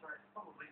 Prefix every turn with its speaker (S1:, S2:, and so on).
S1: sorry, probably.